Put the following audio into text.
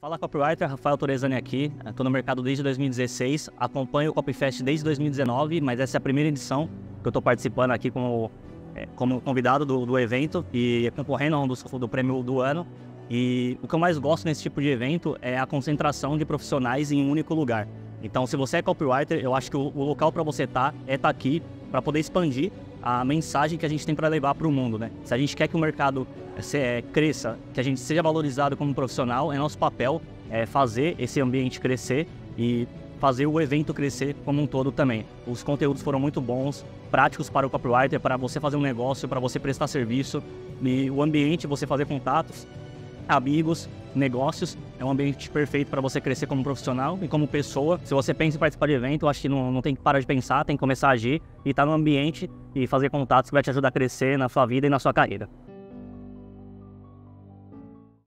Fala copywriter, Rafael Torezani aqui. Estou no mercado desde 2016, acompanho o Copyfest desde 2019, mas essa é a primeira edição que eu estou participando aqui como, é, como convidado do, do, evento e concorrendo do, do prêmio do ano. E o que eu mais gosto nesse tipo de evento é a concentração de profissionais em um único lugar. Então, se você é copywriter, eu acho que o, o local para você estar tá é estar tá aqui para poder expandir a mensagem que a gente tem para levar para o mundo, né? Se a gente quer que o mercado é, cresça, que a gente seja valorizado como profissional, é nosso papel é, fazer esse ambiente crescer e fazer o evento crescer como um todo também. Os conteúdos foram muito bons, práticos para o copywriter, para você fazer um negócio, para você prestar serviço, e o ambiente, você fazer contatos, amigos, negócios. É um ambiente perfeito para você crescer como profissional e como pessoa. Se você pensa em participar de evento, eu acho que não, não tem que parar de pensar, tem que começar a agir e estar tá no ambiente e fazer contatos que vai te ajudar a crescer na sua vida e na sua carreira.